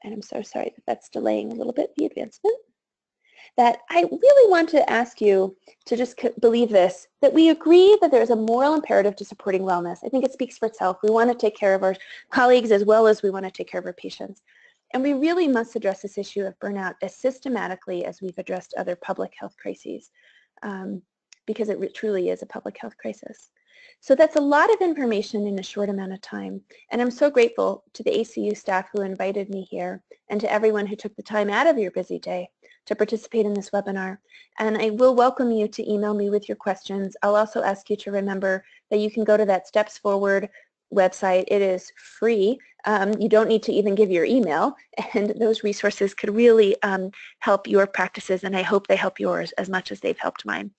and I'm so sorry that that's delaying a little bit the advancement, that I really want to ask you to just believe this, that we agree that there's a moral imperative to supporting wellness. I think it speaks for itself. We want to take care of our colleagues as well as we want to take care of our patients. And we really must address this issue of burnout as systematically as we've addressed other public health crises, um, because it truly is a public health crisis. So that's a lot of information in a short amount of time. And I'm so grateful to the ACU staff who invited me here and to everyone who took the time out of your busy day to participate in this webinar. And I will welcome you to email me with your questions. I'll also ask you to remember that you can go to that Steps Forward website. It is free. Um, you don't need to even give your email, and those resources could really um, help your practices, and I hope they help yours as much as they've helped mine.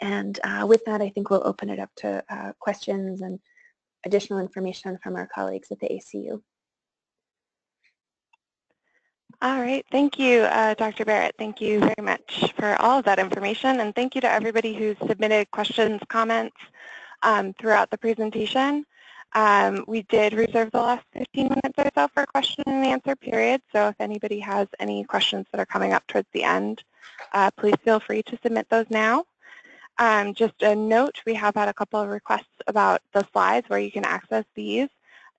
And uh, with that, I think we'll open it up to uh, questions and additional information from our colleagues at the ACU. All right, thank you, uh, Dr. Barrett. Thank you very much for all of that information, and thank you to everybody who submitted questions, comments um, throughout the presentation. Um, we did reserve the last 15 minutes or so for a question and answer period, so if anybody has any questions that are coming up towards the end, uh, please feel free to submit those now. Um, just a note, we have had a couple of requests about the slides where you can access these.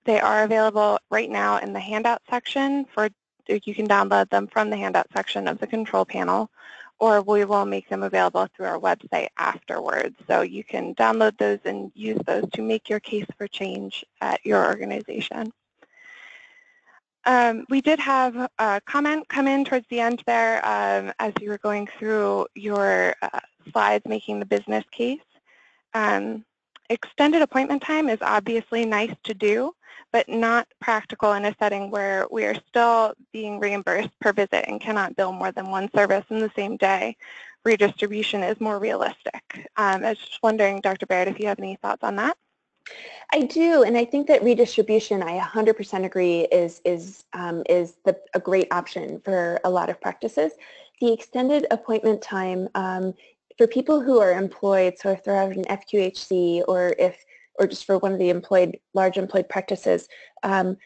They are available right now in the handout section for you can download them from the handout section of the control panel or we will make them available through our website afterwards. So you can download those and use those to make your case for change at your organization. Um, we did have a comment come in towards the end there um, as you were going through your uh, slides making the business case. Um, extended appointment time is obviously nice to do, but not practical in a setting where we are still being reimbursed per visit and cannot bill more than one service in the same day. Redistribution is more realistic. Um, I was just wondering, Dr. Barrett, if you have any thoughts on that? I do, and I think that redistribution, I 100% agree, is is um, is the, a great option for a lot of practices. The extended appointment time um, for people who are employed, so if they're out an FQHC or if or just for one of the employed, large employed practices. Um,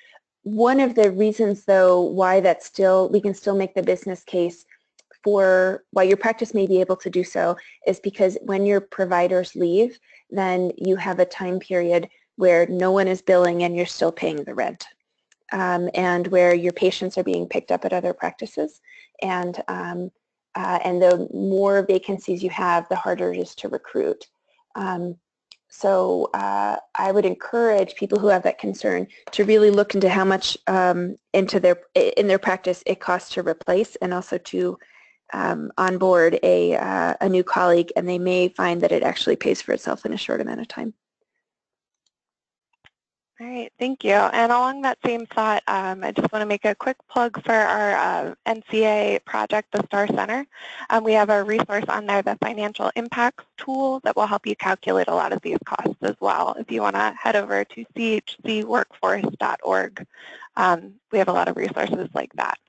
one of the reasons though why that still, we can still make the business case for why your practice may be able to do so is because when your providers leave, then you have a time period where no one is billing and you're still paying the rent. Um, and where your patients are being picked up at other practices. And, um, uh, and the more vacancies you have, the harder it is to recruit. Um, so uh, I would encourage people who have that concern to really look into how much um, into their in their practice it costs to replace and also to um, onboard a, uh, a new colleague and they may find that it actually pays for itself in a short amount of time. All right, thank you. And along that same thought, um, I just want to make a quick plug for our uh, NCA project, the STAR Center. Um, we have a resource on there, the Financial Impacts tool, that will help you calculate a lot of these costs as well. If you want to head over to chcworkforce.org, um, we have a lot of resources like that.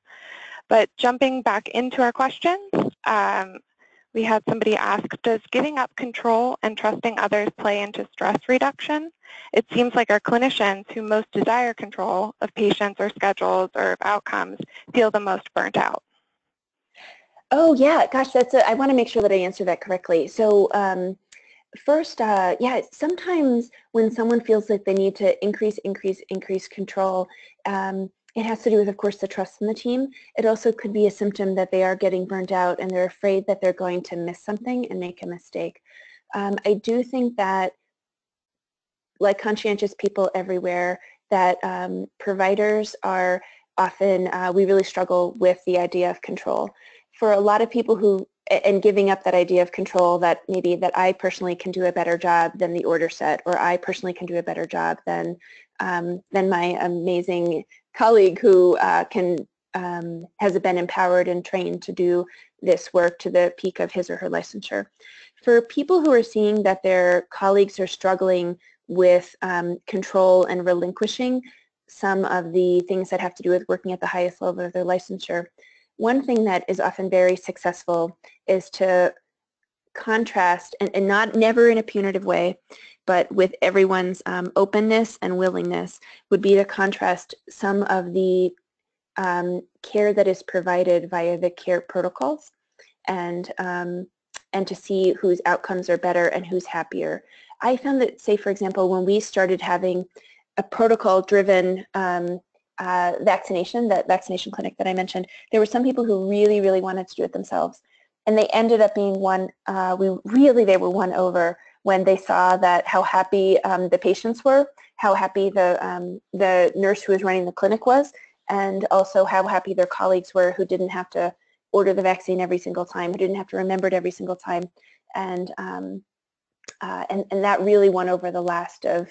But jumping back into our questions, um, we had somebody ask, does giving up control and trusting others play into stress reduction? It seems like our clinicians who most desire control of patients or schedules or of outcomes feel the most burnt out. Oh yeah, gosh, that's a, I want to make sure that I answer that correctly. So um, first, uh, yeah, sometimes when someone feels like they need to increase, increase, increase control, um, it has to do with, of course, the trust in the team. It also could be a symptom that they are getting burnt out and they're afraid that they're going to miss something and make a mistake. Um, I do think that, like conscientious people everywhere, that um, providers are often, uh, we really struggle with the idea of control. For a lot of people who, and giving up that idea of control that maybe that I personally can do a better job than the order set, or I personally can do a better job than um, than my amazing colleague who uh, can um, has been empowered and trained to do this work to the peak of his or her licensure. For people who are seeing that their colleagues are struggling with um, control and relinquishing some of the things that have to do with working at the highest level of their licensure, one thing that is often very successful is to contrast, and, and not never in a punitive way, but with everyone's um, openness and willingness would be to contrast some of the um, care that is provided via the care protocols and um, and to see whose outcomes are better and who's happier. I found that, say, for example, when we started having a protocol-driven um, uh, vaccination, that vaccination clinic that I mentioned, there were some people who really, really wanted to do it themselves. And they ended up being one, uh, we really, they were won over when they saw that how happy um, the patients were, how happy the, um, the nurse who was running the clinic was, and also how happy their colleagues were who didn't have to order the vaccine every single time, who didn't have to remember it every single time. And, um, uh, and, and that really won over the last of,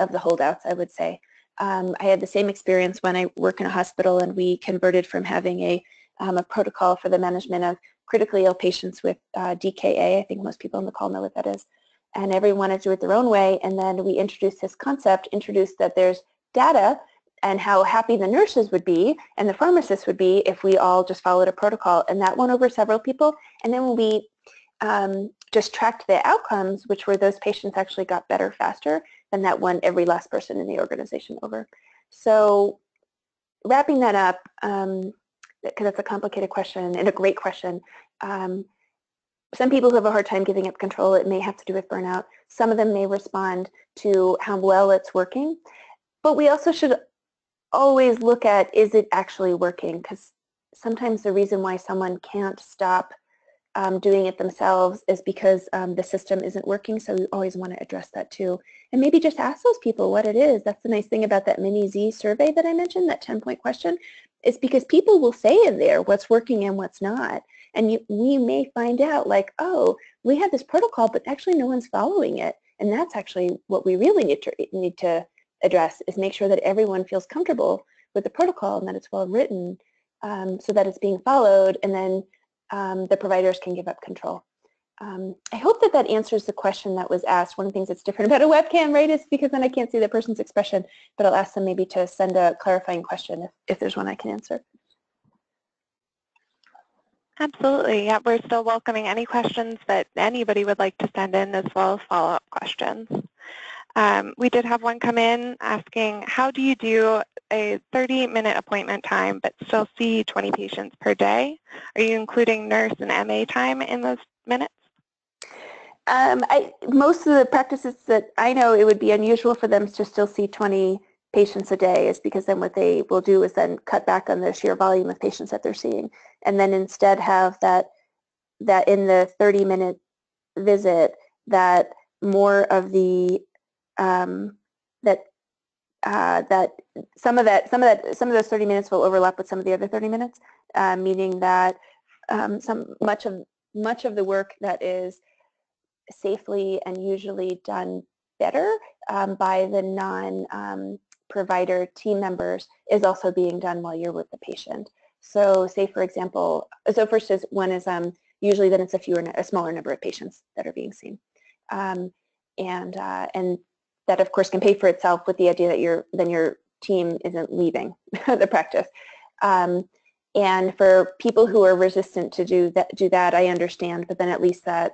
of the holdouts, I would say. Um, I had the same experience when I work in a hospital and we converted from having a, um, a protocol for the management of critically ill patients with uh, DKA. I think most people on the call know what that is and everyone wanted to do it their own way. And then we introduced this concept, introduced that there's data and how happy the nurses would be and the pharmacists would be if we all just followed a protocol. And that went over several people. And then we um, just tracked the outcomes, which were those patients actually got better faster, then that won every last person in the organization over. So wrapping that up, because um, that's a complicated question and a great question, um, some people who have a hard time giving up control, it may have to do with burnout. Some of them may respond to how well it's working. But we also should always look at, is it actually working? Because sometimes the reason why someone can't stop um, doing it themselves is because um, the system isn't working. So we always want to address that too. And maybe just ask those people what it is. That's the nice thing about that mini Z survey that I mentioned, that 10-point question, is because people will say in there what's working and what's not. And you, we may find out like, oh, we have this protocol, but actually no one's following it. And that's actually what we really need to, need to address is make sure that everyone feels comfortable with the protocol and that it's well written um, so that it's being followed and then um, the providers can give up control. Um, I hope that that answers the question that was asked. One of the things that's different about a webcam, right, is because then I can't see the person's expression, but I'll ask them maybe to send a clarifying question if, if there's one I can answer. Absolutely. Yeah, we're still welcoming any questions that anybody would like to send in as well as follow-up questions. Um, we did have one come in asking, how do you do a 30-minute appointment time but still see 20 patients per day? Are you including nurse and MA time in those minutes? Um, I, most of the practices that I know, it would be unusual for them to still see 20 patients a day is because then what they will do is then cut back on the sheer volume of patients that they're seeing. And then instead have that that in the 30 minute visit that more of the um, that uh, that some of that some of that some of those 30 minutes will overlap with some of the other 30 minutes uh, meaning that um, some much of much of the work that is safely and usually done better um, by the non um, provider team members is also being done while you're with the patient. So say for example, so first is one is um, usually then it's a fewer, a smaller number of patients that are being seen. Um, and, uh, and that of course can pay for itself with the idea that your, then your team isn't leaving the practice. Um, and for people who are resistant to do that, do that, I understand, but then at least that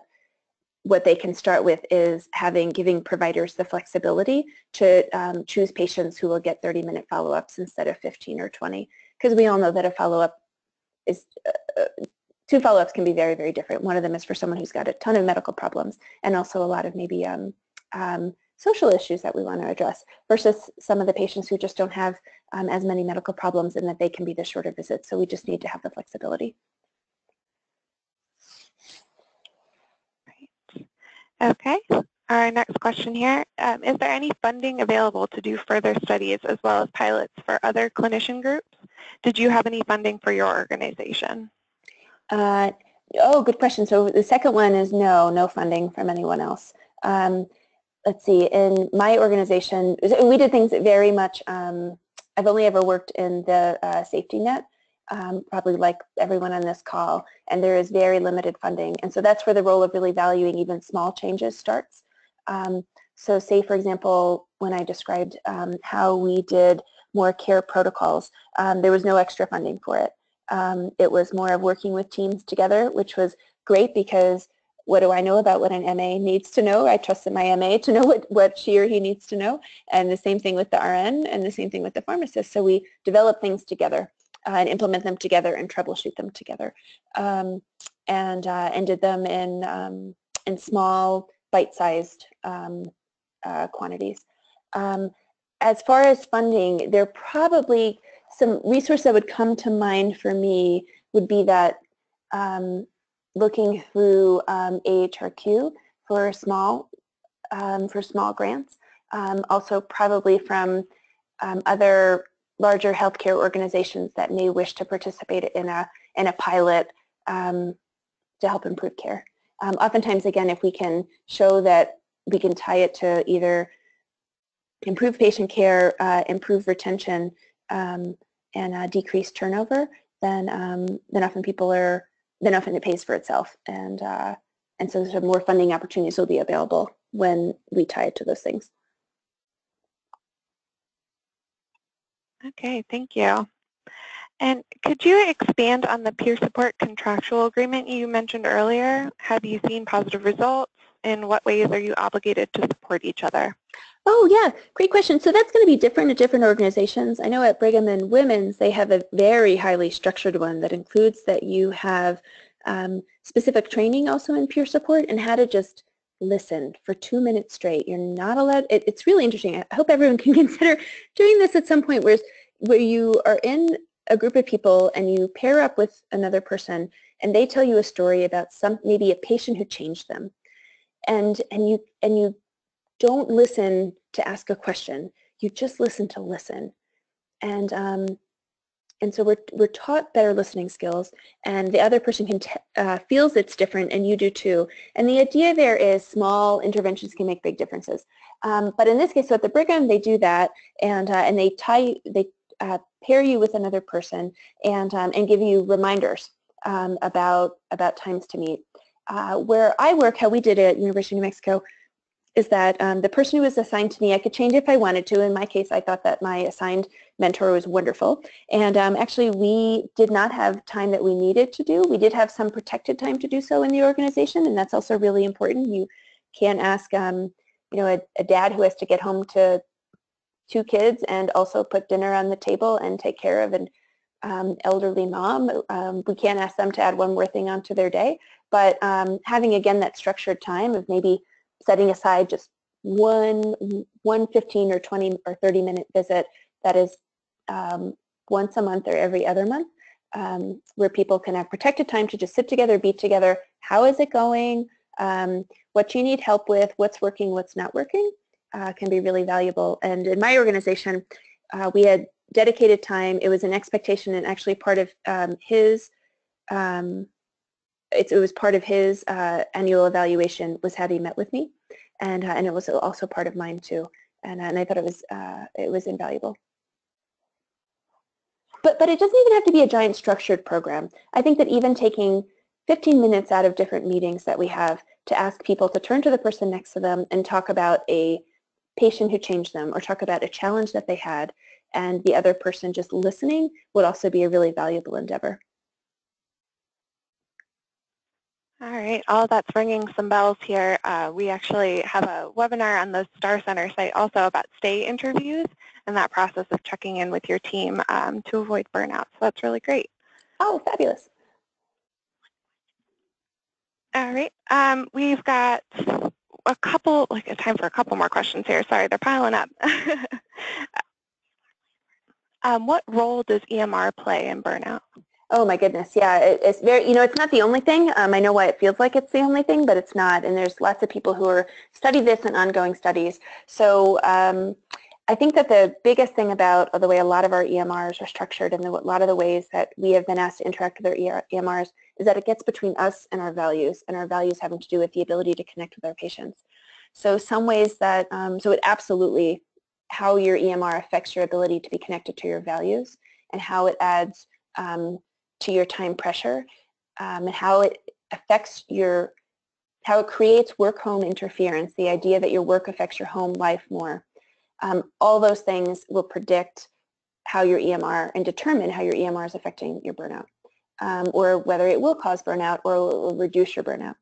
what they can start with is having giving providers the flexibility to um, choose patients who will get 30 minute follow-ups instead of 15 or 20 because we all know that a follow-up is uh, uh, two follow-ups can be very very different. One of them is for someone who's got a ton of medical problems and also a lot of maybe um, um, social issues that we want to address versus some of the patients who just don't have um, as many medical problems and that they can be the shorter visits. So we just need to have the flexibility Okay. Our next question here: um, Is there any funding available to do further studies as well as pilots for other clinician groups? Did you have any funding for your organization? Uh, oh, good question. So the second one is no, no funding from anyone else. Um, let's see, in my organization, we did things very much, um, I've only ever worked in the uh, safety net, um, probably like everyone on this call, and there is very limited funding. And so that's where the role of really valuing even small changes starts. Um, so say, for example, when I described um, how we did more care protocols, um, there was no extra funding for it. Um, it was more of working with teams together, which was great because what do I know about what an MA needs to know? I trusted my MA to know what, what she or he needs to know. And the same thing with the RN and the same thing with the pharmacist. So we developed things together and implement them together and troubleshoot them together. Um, and, uh, and did them in, um, in small, bite-sized um, uh, quantities. Um, as far as funding, there probably some resource that would come to mind for me would be that um, looking through um, AHRQ for small for small grants. Also probably from other larger healthcare organizations that may wish to participate in a, in a pilot um, to help improve care. Um, oftentimes, again, if we can show that we can tie it to either improve patient care, uh, improve retention, um, and uh, decrease turnover, then um, then often people are then often it pays for itself, and uh, and so more funding opportunities will be available when we tie it to those things. Okay, thank you. And could you expand on the peer support contractual agreement you mentioned earlier? Have you seen positive results? In what ways are you obligated to support each other? Oh yeah, great question. So that's going to be different at different organizations. I know at Brigham and Women's they have a very highly structured one that includes that you have um, specific training also in peer support and how to just listen for two minutes straight. You're not allowed, it, it's really interesting. I hope everyone can consider doing this at some point where, where you are in a group of people and you pair up with another person and they tell you a story about some, maybe a patient who changed them. And, and, you, and you don't listen to ask a question. You just listen to listen. And um, and so we're, we're taught better listening skills and the other person can uh, feels it's different and you do too. And the idea there is small interventions can make big differences. Um, but in this case, so at the Brigham, they do that and, uh, and they tie, they uh, pair you with another person and, um, and give you reminders um, about, about times to meet. Uh, where I work, how we did it at University of New Mexico, is that um, the person who was assigned to me, I could change if I wanted to. In my case, I thought that my assigned mentor was wonderful. And um, actually, we did not have time that we needed to do. We did have some protected time to do so in the organization, and that's also really important. You can ask um, you know, a, a dad who has to get home to two kids and also put dinner on the table and take care of an um, elderly mom. Um, we can't ask them to add one more thing onto their day, but um, having again that structured time of maybe setting aside just one, one 15 or 20 or 30 minute visit that is um, once a month or every other month um, where people can have protected time to just sit together, be together. How is it going? Um, what you need help with, what's working, what's not working, uh, can be really valuable. And in my organization, uh, we had dedicated time. It was an expectation and actually part of um, his, um, it, it, was part of his uh, annual evaluation was how he met with me. And, uh, and it was also part of mine too. And, and I thought it was, uh, it was invaluable. But, but it doesn't even have to be a giant structured program. I think that even taking 15 minutes out of different meetings that we have to ask people to turn to the person next to them and talk about a patient who changed them or talk about a challenge that they had and the other person just listening would also be a really valuable endeavor. All right, all that's ringing some bells here. Uh, we actually have a webinar on the Star Center site also about stay interviews and that process of checking in with your team um, to avoid burnout. So that's really great. Oh, fabulous. All right, um, we've got a couple, like time for a couple more questions here. Sorry, they're piling up. um, what role does EMR play in burnout? Oh my goodness, yeah, it, it's very, you know, it's not the only thing. Um, I know why it feels like it's the only thing, but it's not. And there's lots of people who are study this in ongoing studies. So um, I think that the biggest thing about the way a lot of our EMRs are structured and the, a lot of the ways that we have been asked to interact with our EMRs is that it gets between us and our values, and our values having to do with the ability to connect with our patients. So some ways that, um, so it absolutely, how your EMR affects your ability to be connected to your values and how it adds um, to your time pressure um, and how it affects your, how it creates work-home interference, the idea that your work affects your home life more. Um, all those things will predict how your EMR and determine how your EMR is affecting your burnout um, or whether it will cause burnout or will reduce your burnout.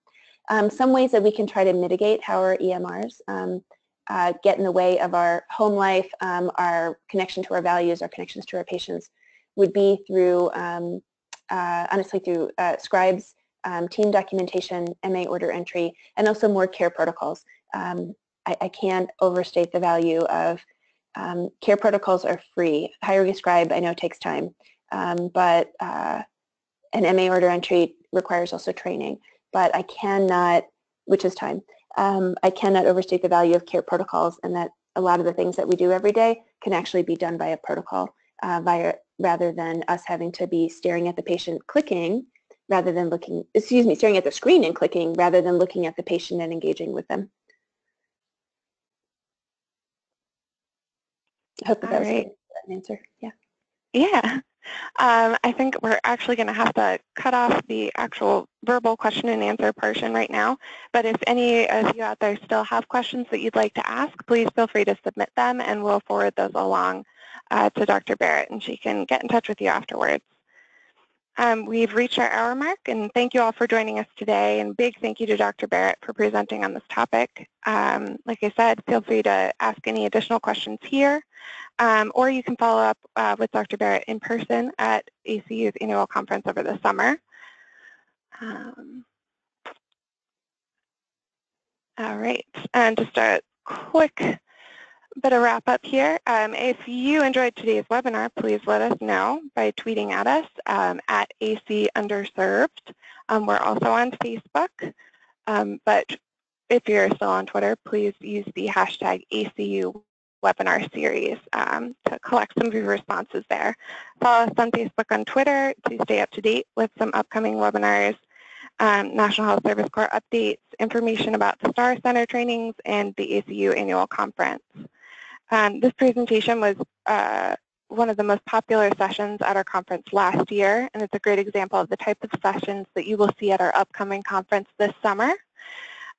Um, some ways that we can try to mitigate how our EMRs um, uh, get in the way of our home life, um, our connection to our values, our connections to our patients would be through um, uh, honestly through uh, scribes, um, team documentation, MA order entry, and also more care protocols. I, I, can't overstate the value of um, care protocols are free. Hiring a scribe I know takes time, um, but uh, an MA order entry requires also training. But I cannot, which is time, um, I cannot overstate the value of care protocols and that a lot of the things that we do every day can actually be done by a protocol uh, via rather than us having to be staring at the patient clicking rather than looking, excuse me, staring at the screen and clicking rather than looking at the patient and engaging with them. I hope that, that was right. an answer. Yeah. Yeah. Um, I think we're actually going to have to cut off the actual verbal question and answer portion right now. But if any of you out there still have questions that you'd like to ask, please feel free to submit them and we'll forward those along uh, to Dr. Barrett and she can get in touch with you afterwards. Um, we've reached our hour mark and thank you all for joining us today and big thank you to Dr. Barrett for presenting on this topic. Um, like I said, feel free to ask any additional questions here um, or you can follow up uh, with Dr. Barrett in person at ACU's annual conference over the summer. Um, all right, and just a quick bit of wrap up here. Um, if you enjoyed today's webinar, please let us know by tweeting at us um, at AC Underserved. Um, we're also on Facebook, um, but if you're still on Twitter, please use the hashtag ACU webinar series um, to collect some of your responses there. Follow us on Facebook and Twitter to stay up to date with some upcoming webinars, um, National Health Service Corps updates, information about the STAR Center trainings, and the ACU annual conference. Um, this presentation was uh, one of the most popular sessions at our conference last year, and it's a great example of the type of sessions that you will see at our upcoming conference this summer,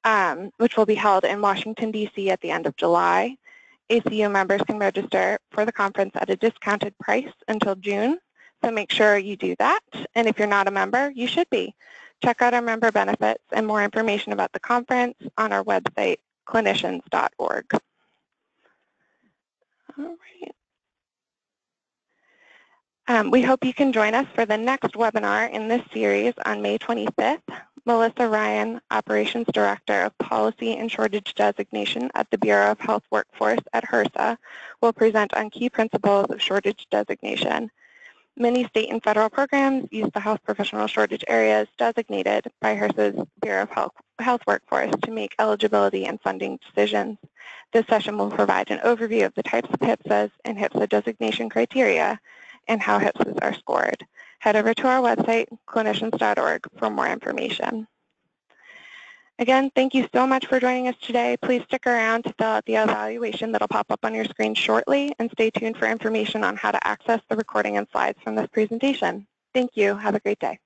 um, which will be held in Washington, D.C. at the end of July. ACU members can register for the conference at a discounted price until June, so make sure you do that. And if you're not a member, you should be. Check out our member benefits and more information about the conference on our website clinicians.org. Um, we hope you can join us for the next webinar in this series on May 25th. Melissa Ryan, Operations Director of Policy and Shortage Designation at the Bureau of Health Workforce at HRSA, will present on key principles of shortage designation. Many state and federal programs use the health professional shortage areas designated by HRSA's Bureau of Health, Health Workforce to make eligibility and funding decisions. This session will provide an overview of the types of HPSAs and HPSA designation criteria and how HPSAs are scored. Head over to our website, clinicians.org, for more information. Again, thank you so much for joining us today. Please stick around to fill out the evaluation that will pop up on your screen shortly, and stay tuned for information on how to access the recording and slides from this presentation. Thank you. Have a great day.